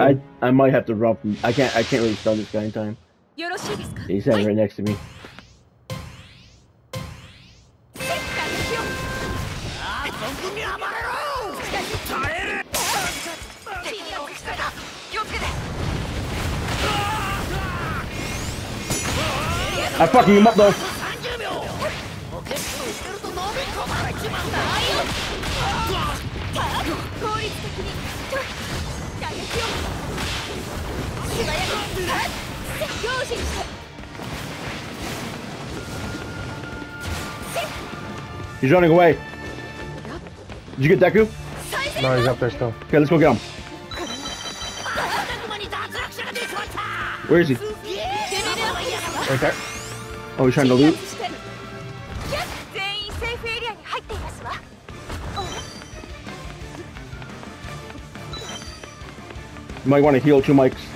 I I might have to run. I can't I can't really stun this guy in time. He's standing right next to me. I fucking him up though. He's running away. Did you get Deku? No, he's up there still. Okay, let's go get him. Where is he? Right there. Oh, he's trying to loot. You might want to heal two mics.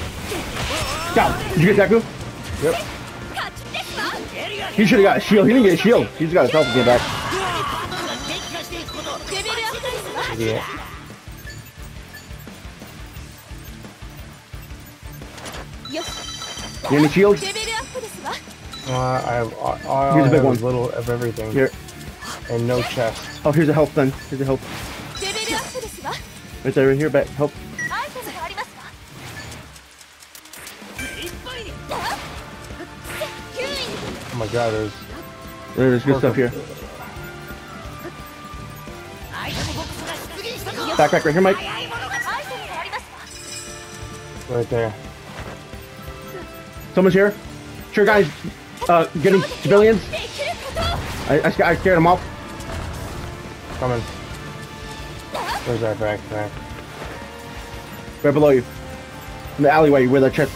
Got. Did you get Deku? Yep. He should have got a shield. He didn't get a shield. He's got his health again back. Yeah. You any shields? Uh, I have all, all here's a big one. little of everything. Here. And no chest. Oh, here's a health then. Here's a health. Right there, right here, back. Help. my god, there's... There's good stuff here. Backpack right here, Mike. Right there. Someone's here. Sure, guys. Uh, getting civilians. I, I, I scared them off. Coming. Where's our backpack? Right below you. In the alleyway where that chest.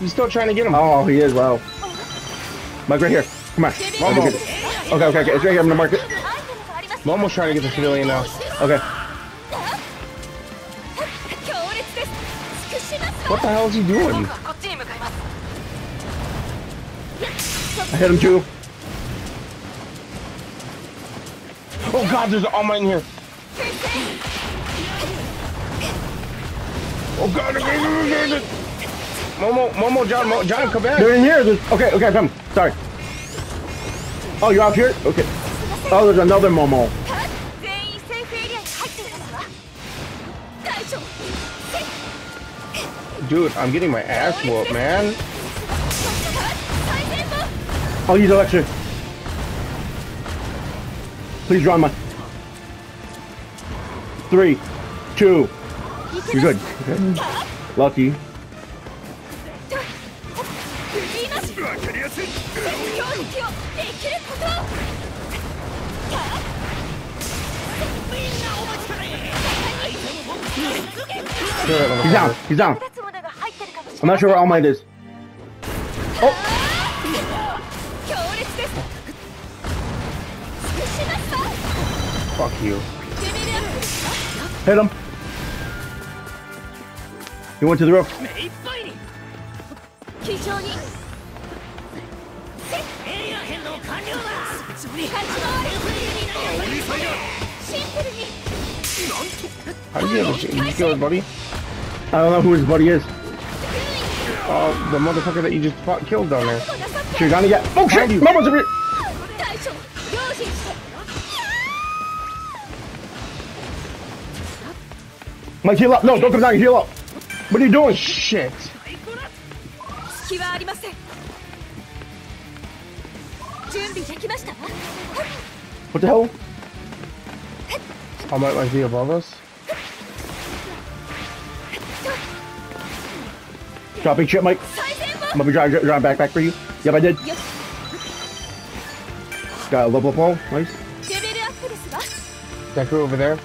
He's still trying to get him. Oh, he is. Wow. Mug right here. Come on. Okay, okay, okay. It's right here. I'm gonna mark it. Momo's trying to get the civilian now. Okay. What the hell is he doing? I hit him too. Oh god, there's an Alma in here. Oh god, Momo, Momo, John, Mo, John, come back. They're in here. There's, okay, okay, come. Sorry. Oh, you're out here? Okay. Oh, there's another Momo. Dude, I'm getting my ass whooped, man. I'll use electric. Please draw my. Three, two. You're good. Okay. Lucky. He's down. He's down. I'm not sure where All Might is. Oh! Fuck you. Hit him. He went to the roof. 非常にエリア変動完了だ立ち回りシンプルに How did you have a Did you kill his buddy? I don't know who his buddy is. Oh, the motherfucker that you just fought, killed down there. なさって You're gonna get. Oh shit! Behind you. Momo's over here. 大将用心して Mike, heal up. No, don't come down. Heal up. What are you doing? Shit. What the hell? I might like be above us. Dropping shit, Mike. I'm gonna be driving, driving back, for you. Yep, I did. Got a level ball, Nice. That crew over there.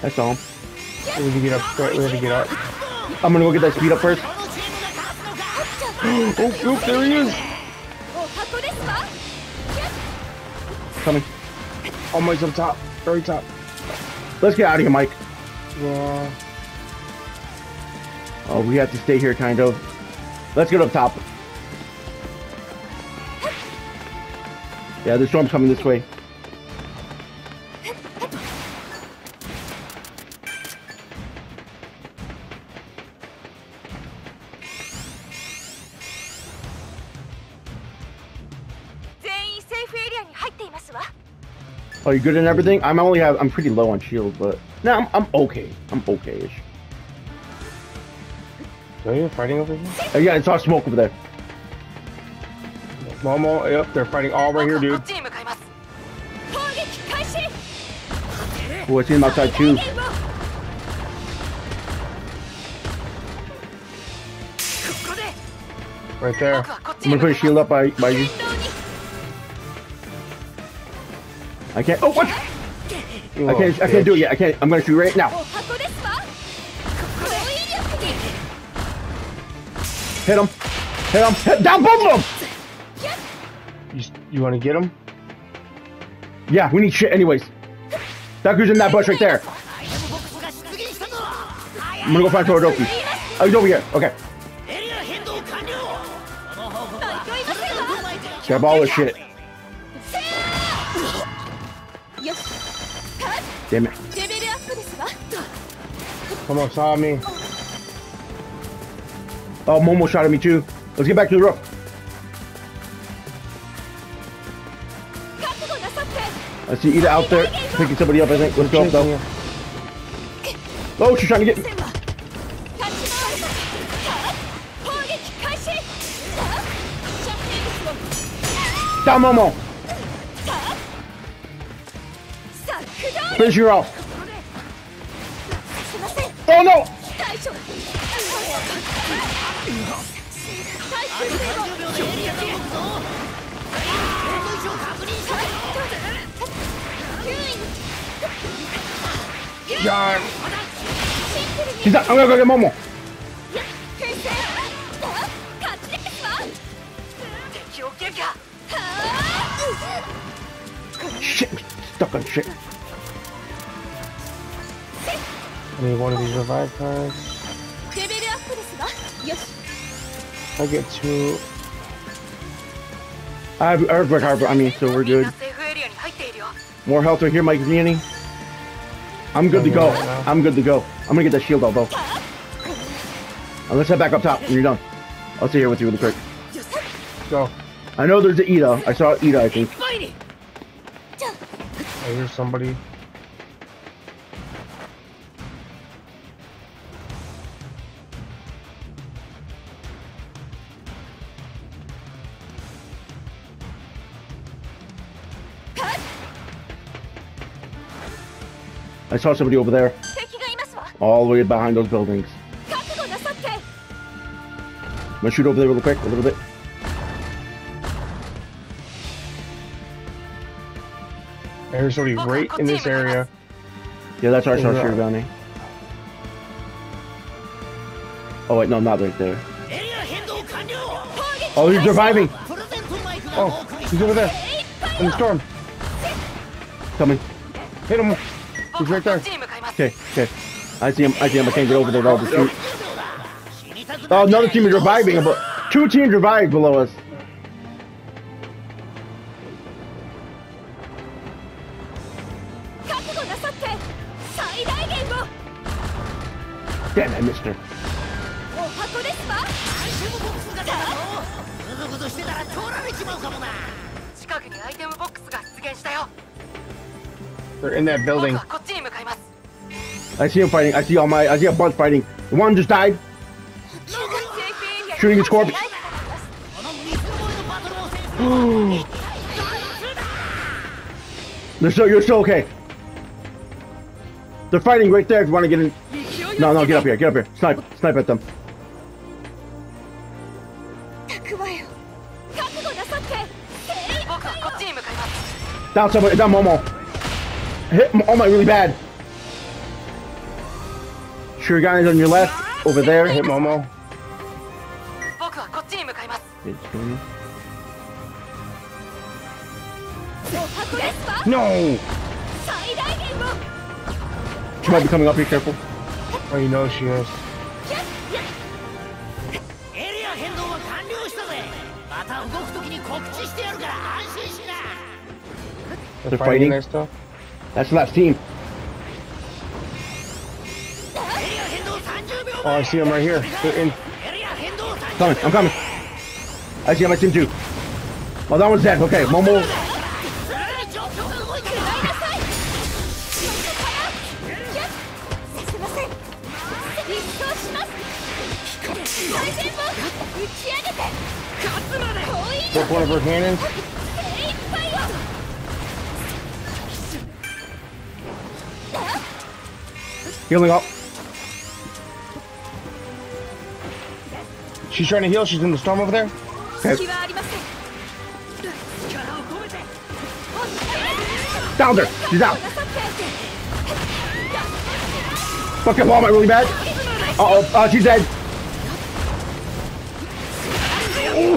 That's all. We can get up. We have to get up. I'm gonna go get that speed up first. Oh, oh, there he is! Coming. Almost up top. Very top. Let's get out of here, Mike. Yeah. Oh, we have to stay here, kind of. Let's get up top. Yeah, the storm's coming this way. Are you good in everything? I'm only have I'm pretty low on shield, but no, I'm I'm okay. I'm okay-ish. Are you fighting over here? Uh, yeah, I saw smoke over there. Momo, yep, they're fighting all right here, dude. Oh, I see him outside too. Right there. I'm gonna put a shield up by by you. I can't. Oh, what? Oh, I can't. Bitch. I can't do it yet. I can't. I'm gonna shoot right now. Hit him. Hit him. Hit down both of them. You, you want to get him? Yeah, we need shit anyways. That in that bush right there. I'm gonna go find Todoroki. Oh, he's over here. Okay. Grab all this shit. Damn it. Someone. Oh, Momo shot at me too. Let's get back to the roof. I see Iida out there picking somebody up, I think. Let's go up though. Oh, she's trying to get me. Down, Momo! John. シンプルに She's not. I'm gonna go get Momo. 平成さあ勝ちですわ敵を撃破 Shit. Stuck on shit. I need one of these revive cards. I get two. I have Earthquake Harbor I mean, so we're good. More health right here, Mike Zini. I'm good to go. I'm good to go. I'm gonna get that shield out, though. Now let's head back up top when you're done. I'll stay here with you really quick. Go. I know there's an Iida. I saw Iida, I think. I hear somebody. I saw somebody over there. All the way behind those buildings. I'm gonna shoot over there real quick, a little bit. There's somebody right in this area. Yeah, that's our sharpshooter down there. Oh wait, no, not right there. Oh, he's reviving! Oh, he's over there! In the storm! Coming. Hit him! He's right there. Okay, okay. I see him. I see him. I can't get over there all the. Oh, another team is reviving. Two teams revived below us. Damn, it, Mister. I missed her. They're in that building. I see him fighting. I see all my. I see a bunch fighting. One just died. Shooting his corpse. They're so. You're still okay. They're fighting right there. If you want to get in. No, no, get up here. Get up here. Snipe. Snipe at them. Down somebody. Down Momo. Hit all oh my really bad. Sure guys on your left, over there, hit Momo. No! She might be coming up here, careful. Oh, you know she is. They're fighting. They're fighting their stuff. That's the last team. Oh, I see them right here. They're in. Coming, I'm coming. I see my team too. Oh, that one's dead. Okay, Momo. Broke one of her cannons. Healing up. She's trying to heal. She's in the storm over there. Okay. Down there. She's out. Fucking Walmart really bad. Uh-oh. Uh, she's dead.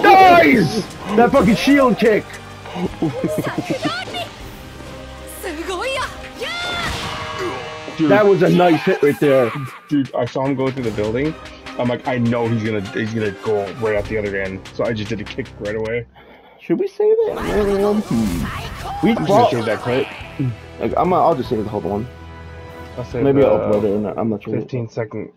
Nice! That fucking shield kick. Dude, that was a nice hit right there. Dude, I saw him go through the building. I'm like, I know he's gonna he's gonna go right out the other end. So I just did a kick right away. Should we save it? We well, save that clip. Like, I'm. I'll just save the whole one. I'll save, Maybe I'll upload it. Or not. I'm not sure. 15 second